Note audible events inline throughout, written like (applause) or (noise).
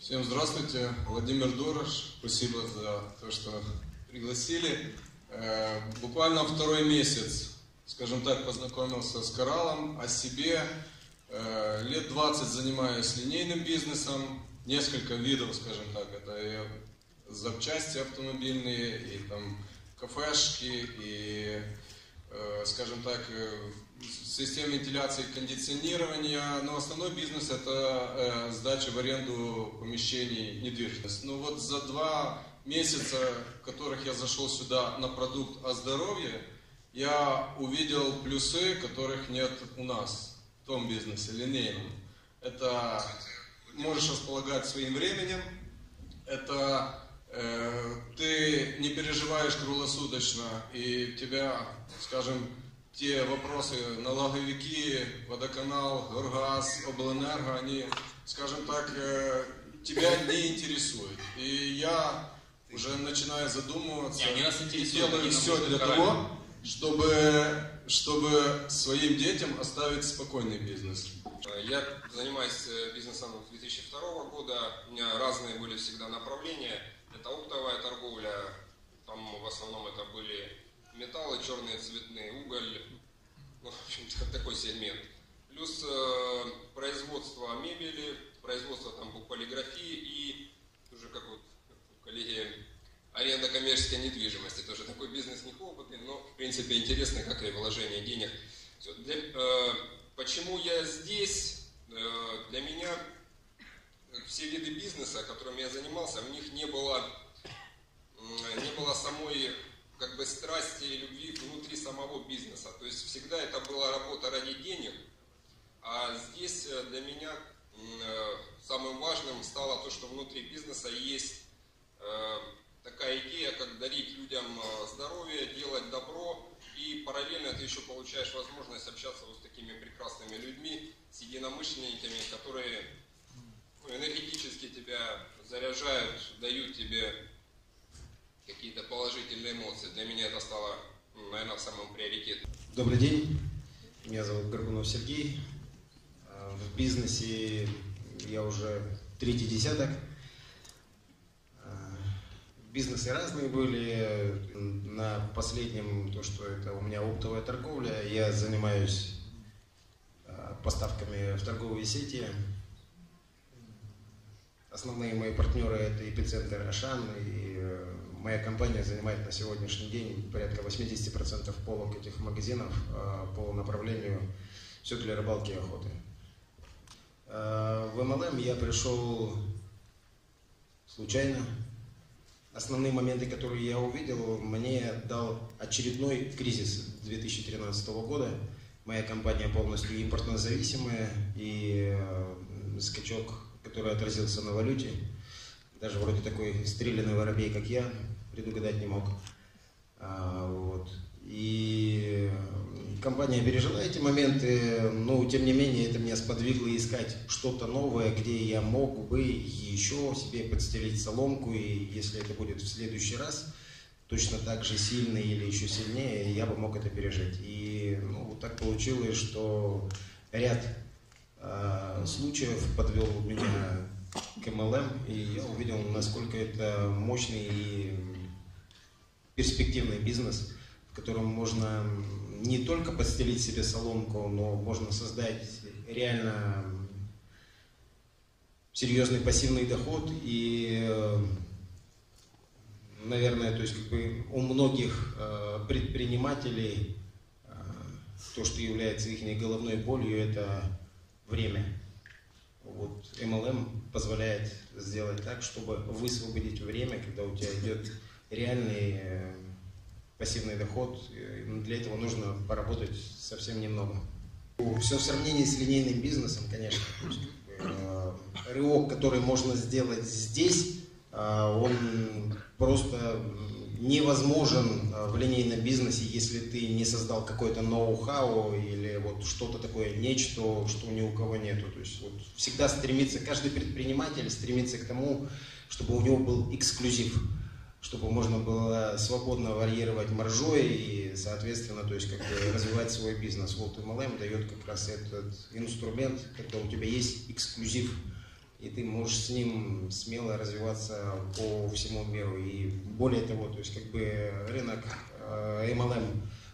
Всем здравствуйте, Владимир Дорош, спасибо за то, что пригласили. Э, буквально второй месяц, скажем так, познакомился с кораллом, о себе. Э, лет 20 занимаюсь линейным бизнесом, несколько видов, скажем так, это и запчасти автомобильные, и там кафешки, и, э, скажем так, система вентиляции и кондиционирования, но основной бизнес это сдача в аренду помещений недвижимости. Ну вот за два месяца, в которых я зашел сюда на продукт о здоровье, я увидел плюсы, которых нет у нас в том бизнесе, линейном. Это можешь располагать своим временем, это э, ты не переживаешь круглосуточно, и тебя, скажем, те вопросы налоговики, водоканал, Горгаз, Обленерго, они, скажем так, тебя не интересуют. И я уже начинаю задумываться и делаю все для того, чтобы, чтобы своим детям оставить спокойный бизнес. Я занимаюсь э, бизнесом с 2002 года. У меня разные были всегда направления. Это оптовая торговля, там в основном это были металлы, черные, цветные, уголь, ну, в общем-то, (laughs) такой сегмент. Плюс э, производство мебели, производство там полиграфии и уже как вот коллеги, аренда коммерческой недвижимости. Тоже такой бизнес не хлопотный, но в принципе интересный, как и вложение денег. Все. Для, э, почему я здесь? Э, для меня все виды бизнеса, которыми я занимался, в них не было, э, не было самой как бы страсти и любви внутри самого бизнеса. То есть всегда это была работа ради денег, а здесь э, для меня э, самым важным стало то, что внутри бизнеса есть э, такая идея, как дарить людям здоровье, делать добро, и параллельно ты еще получаешь возможность общаться вот с такими прекрасными людьми, с единомышленниками, которые ну, энергетически тебя заряжают, дают тебе какие-то положительные эмоции. Для меня это стало, наверное, самым приоритетом. Добрый день. Меня зовут Горбунов Сергей. А, в бизнесе я уже третий десяток. А, бизнесы разные были. На последнем, то, что это у меня оптовая торговля, я занимаюсь а, поставками в торговые сети. Основные мои партнеры это Эпицентр Ашан и э, моя компания занимает на сегодняшний день порядка 80% полок этих магазинов а, по направлению все для рыбалки и охоты. А, в MLM я пришел случайно. Основные моменты, которые я увидел, мне дал очередной кризис 2013 года. Моя компания полностью импортно зависимая и э, скачок, который отразился на валюте, даже вроде такой стрелянный воробей, как я, предугадать не мог. А, вот. И компания пережила эти моменты, но тем не менее это меня сподвигло искать что-то новое, где я мог бы еще себе подстелить соломку, и если это будет в следующий раз, точно так же сильно или еще сильнее, я бы мог это пережить. И ну, так получилось, что ряд э, случаев подвел меня к MLM, и я увидел, насколько это мощный и перспективный бизнес, в котором можно не только подстелить себе соломку, но можно создать реально серьезный пассивный доход и наверное, то есть как бы у многих э, предпринимателей э, то, что является их головной болью, это время. Вот MLM позволяет сделать так, чтобы высвободить время, когда у тебя идет реальный э, пассивный доход. Для этого нужно поработать совсем немного. Все в сравнении с линейным бизнесом, конечно. Э, рывок, который можно сделать здесь, э, он просто невозможен в линейном бизнесе, если ты не создал какой-то ноу-хау или вот что-то такое, нечто, что ни у кого нету. То есть вот всегда стремится, каждый предприниматель стремится к тому, чтобы у него был эксклюзив чтобы можно было свободно варьировать маржой и, соответственно, то есть как бы развивать свой бизнес. Вот MLM дает как раз этот инструмент, когда у тебя есть эксклюзив и ты можешь с ним смело развиваться по всему миру. И более того, то есть как бы рынок э, MLM,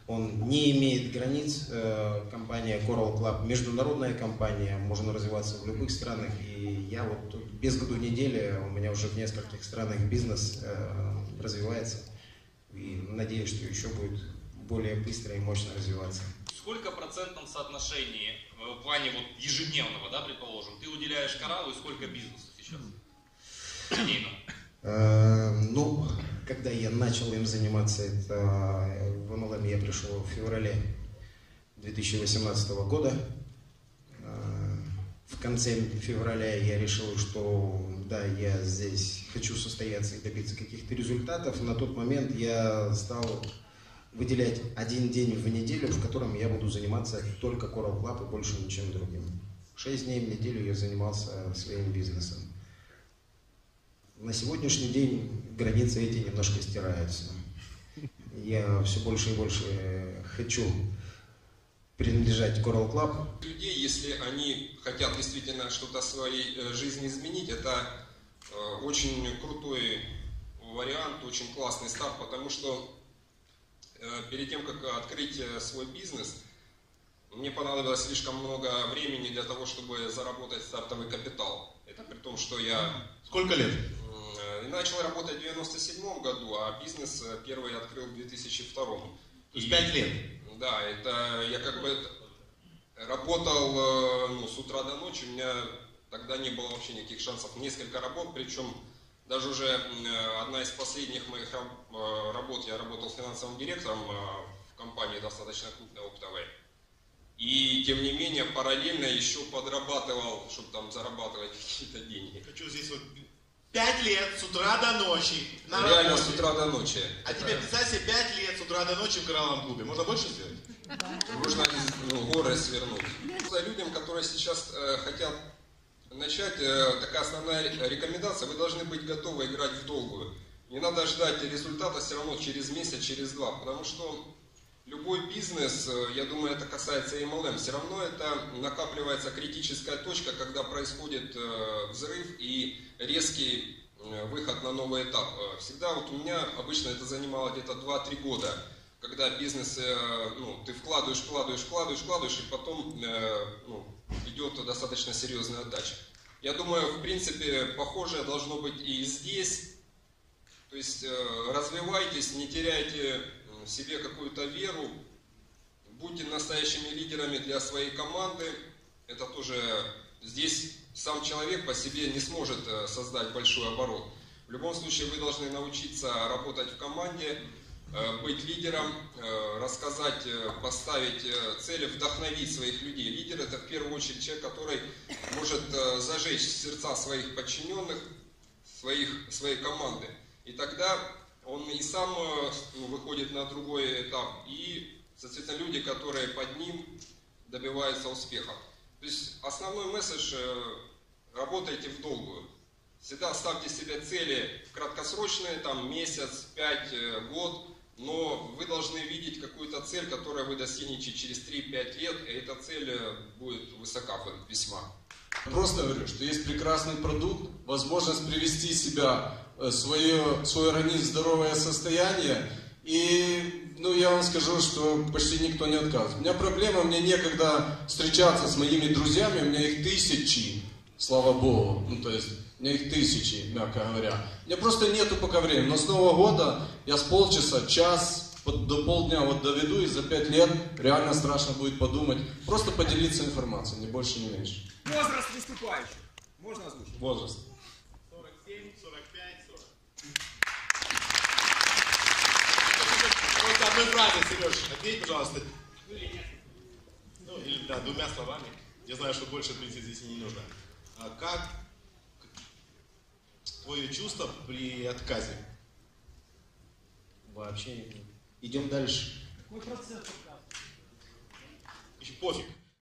он не имеет границ. Э, компания Coral Club международная компания, можно развиваться в любых странах. И я вот без году недели, у меня уже в нескольких странах бизнес э, развивается. И надеюсь, что еще будет более быстро и мощно развиваться. Сколько процентном соотношении в плане вот ежедневного, да, предположим, ты уделяешь кораллу и сколько бизнесу сейчас? Линейно. Э, ну, когда я начал им заниматься, это в MLM я пришел в феврале 2018 года. Э, в конце февраля я решил, что да, я здесь хочу состояться и добиться каких-то результатов. На тот момент я стал выделять один день в неделю, в котором я буду заниматься только Coral Club и больше ничем другим. Шесть дней в неделю я занимался своим бизнесом. На сегодняшний день границы эти немножко стираются. Я все больше и больше хочу принадлежать Coral Club. Людей, если они хотят действительно что-то в своей э, жизни изменить, это э, очень крутой вариант, очень классный старт, потому что Э, перед тем, как открыть э, свой бизнес, мне понадобилось слишком много времени для того, чтобы заработать стартовый капитал. Это при том, что я... Сколько лет? Э, начал работать в 97 году, а бизнес первый открыл в 2002. То есть пять лет? Да, это я как бы работал ну, с утра до ночи, у меня тогда не было вообще никаких шансов. Несколько работ, причем даже уже э, одна из последних моих э, работ, я работал финансовым директором э, в компании достаточно крупной оптовой. И тем не менее параллельно еще подрабатывал, чтобы там зарабатывать (laughs) какие-то деньги. Хочу здесь вот пять лет с утра до ночи. На Реально работе. с утра до ночи. А Это... тебе представь себе пять лет с утра до ночи в коралловом клубе. Можно больше сделать? Можно ну, горы свернуть. Людям, которые сейчас э, хотят начать, э, такая основная рекомендация, вы должны быть готовы играть в долгую. Не надо ждать результата все равно через месяц, через два, потому что любой бизнес, э, я думаю, это касается MLM, все равно это накапливается критическая точка, когда происходит э, взрыв и резкий выход на новый этап. Всегда вот у меня обычно это занимало где-то 2-3 года, когда бизнес, ну, ты вкладываешь, вкладываешь, вкладываешь, вкладываешь, и потом ну, идет достаточно серьезная отдача. Я думаю, в принципе, похожее должно быть и здесь. То есть э, развивайтесь, не теряйте в себе какую-то веру, будьте настоящими лидерами для своей команды. Это тоже здесь сам человек по себе не сможет э, создать большой оборот. В любом случае вы должны научиться работать в команде, быть лидером, э, рассказать, э, поставить цели, вдохновить своих людей. Лидер это в первую очередь человек, который может зажечь сердца своих подчиненных, своих, своей команды. И тогда он и сам ну, выходит на другой этап, и, соответственно, люди, которые под ним добиваются успеха. То есть основной месседж – работайте в долгую. Всегда ставьте себе цели краткосрочные, там месяц, пять, год, но вы должны видеть какую-то цель, которую вы достигнете через 3-5 лет, и эта цель э, будет высока весьма. Просто говорю, что есть прекрасный продукт, возможность привести себя, э, свое, свой организм в здоровое состояние, и ну, я вам скажу, что почти никто не отказывает. У меня проблема, мне некогда встречаться с моими друзьями, у меня их тысячи, слава Богу. Ну, то есть, у меня их тысячи, мягко говоря. Мне просто нету пока времени. Но с Нового года я с полчаса, час, до полдня вот доведу, и за пять лет реально страшно будет подумать. Просто поделиться информацией, ни больше, ни меньше. Возраст выступающих. Можно озвучить? Возраст. 47, 45, 40. Только одной фразой, Сереж, ответь, пожалуйста. Ну или нет. Ну или да, двумя словами. Я знаю, что больше, в принципе, здесь и не нужно. А как твое чувство при отказе? Вообще Идем дальше. Еще пофиг.